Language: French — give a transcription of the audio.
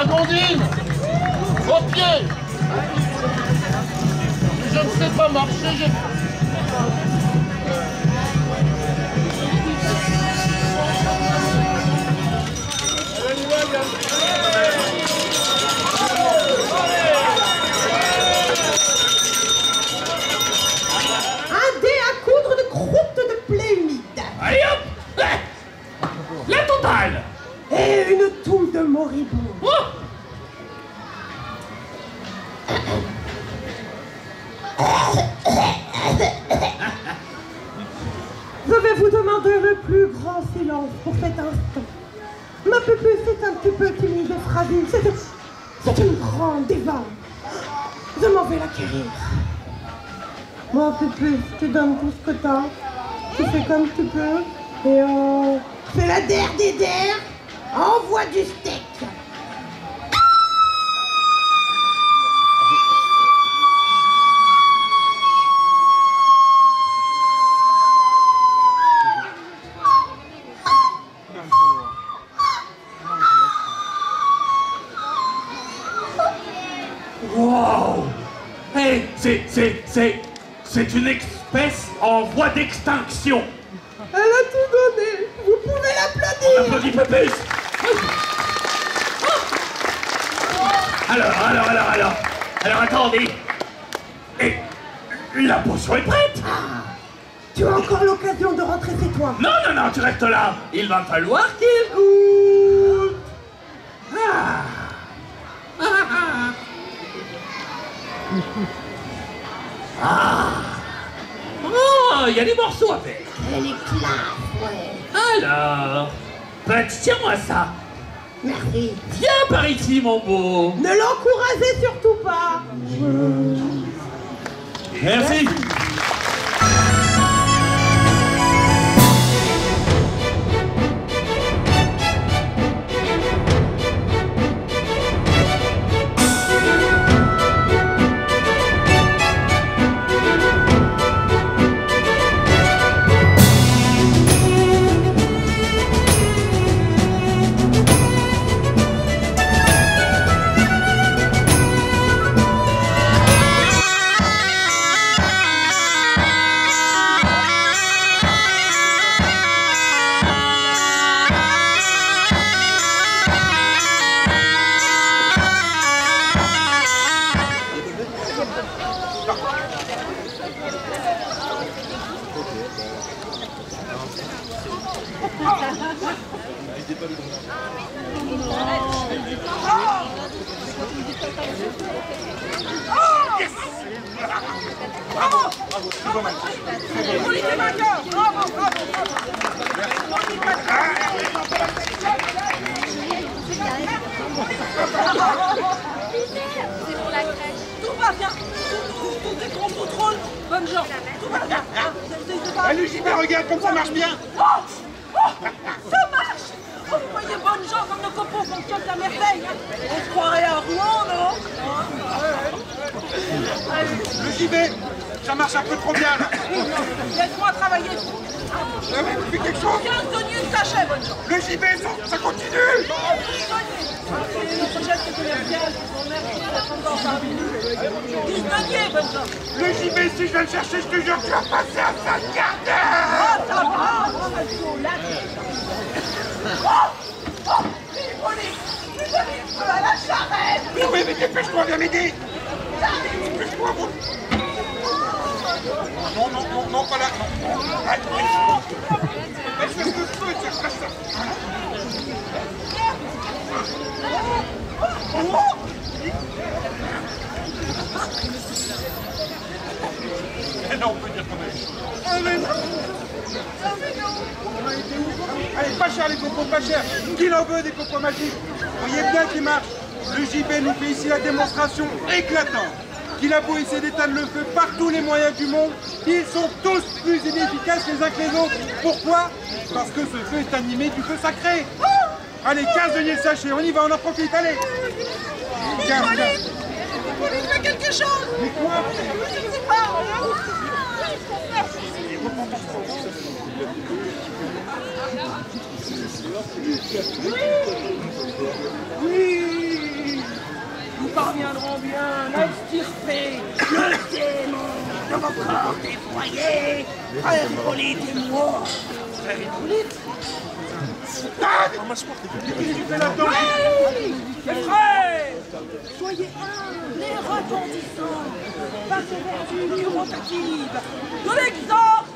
Amandine Au pied. Je ne sais pas marcher, j'ai... Ma pupille est un petit peu timide et fragile. C'est c'est une grande diva. Je m'en vais l'acquérir. Moi, pupille, tu donnes tout ce que t'as. Tu fais comme tu peux. Et euh, fais la der des der. Envoie du steak. C'est, c'est, une espèce en voie d'extinction. Elle a tout donné. Vous pouvez l'applaudir. Applaudis peu plus Alors, alors, alors, alors, alors attendez. Et la potion est prête Tu as encore l'occasion de rentrer chez toi. Non, non, non, tu restes là. Il va falloir qu'il goûte. Ah. Ah, ah, ah. Y a des morceaux avec. Elle est classe, ouais. Alors, bah, tiens-moi ça. Merci. Viens par ici, mon beau. Ne l'encouragez surtout pas. Merci. Tout va bien. Tout, tout, tout est en contrôle. Bonne genre. Tout va bien. Ah, vous avez- vous avez- Allez, JB, regarde comme ça marche bien Oh, oh, ça marche. Oh, vous voyez, bonne genre comme nos copeaux fonctionnent à merveille. hein. On se croirait à Rouen, non? Le JB, ça marche un peu trop bien, là Laisse-moi travailler. Ah fais quelque chose 15 deniers de cachet, bonne. Le JB, ça, ça continue 10 deniers. C'est notre chef qui commercial. Son mère qui va encore par minute. 10 deniers, bonne genre. Le JB, si je viens le chercher, je te jure, tu vas passer à 5 quarts Oh, d'heure ça va. Oh, monsieur, là, Oh, oh, Hippolyte, tu donnes une Oui, mais dépêche-toi, Dépêche-toi, Non, non, non, non, pas là, non, non, Eh non, on Allez, pas cher les cocos, pas cher. Qui en veut des cocos magiques Voyez bien qu'ils marchent. Le JB nous fait ici la démonstration éclatante qu'il a beau essayer d'éteindre le feu par tous les moyens du monde, ils sont tous plus inefficaces les uns que les autres. Pourquoi? Parce que ce feu est animé du feu sacré. Allez, 15 deniers le sachet, on y va, on en profite, allez Tiens, tiens. Hippolyte, fais quelque chose. Mais quoi? Je ne sais pas. Oui. Nous parviendrons bien à extirper le démon de vos corps dévoyés, frère Hippolyte et moi. Frère Hippolyte. Oui. Soyez humbles et retentissants. Aux vertus curatives de l'exemple